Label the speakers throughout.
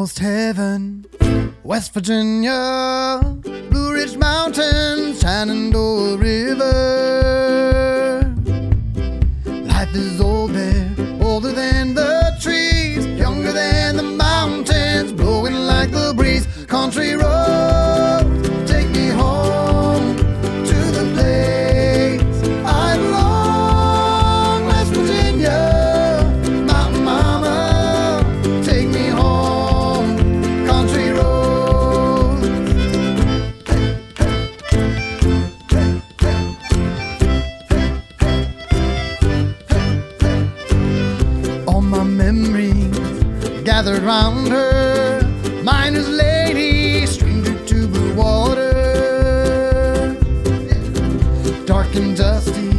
Speaker 1: almost heaven. West Virginia, Blue Ridge Mountains, Shenandoah River. Life is old there, older than the trees, younger than the mountains, blowing like the breeze. Country road, gathered round her. Miner's lady, stranger to blue water. Dark and dusty,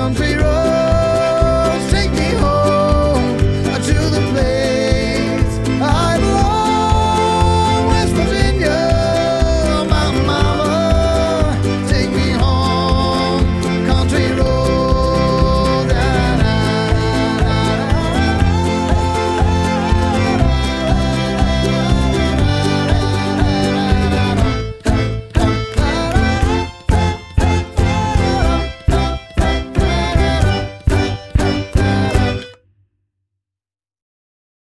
Speaker 1: country road.